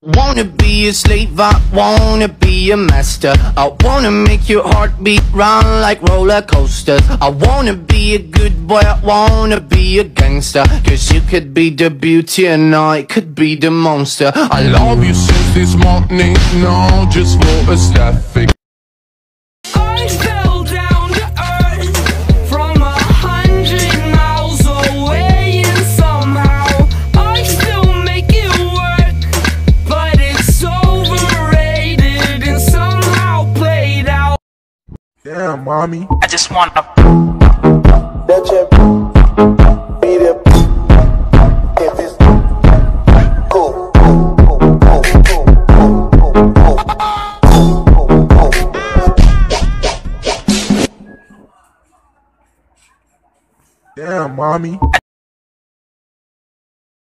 Wanna be a slave, I wanna be a master. I wanna make your heartbeat run like roller coasters. I wanna be a good boy, I wanna be a gangster. Cause you could be the beauty and I could be the monster. I love you since this morning, no, just for a Damn, mommy. I just wanna That you beat it. If it's cool, cool, cool, cool, cool, cool, cool, cool, cool, cool. Damn, mommy.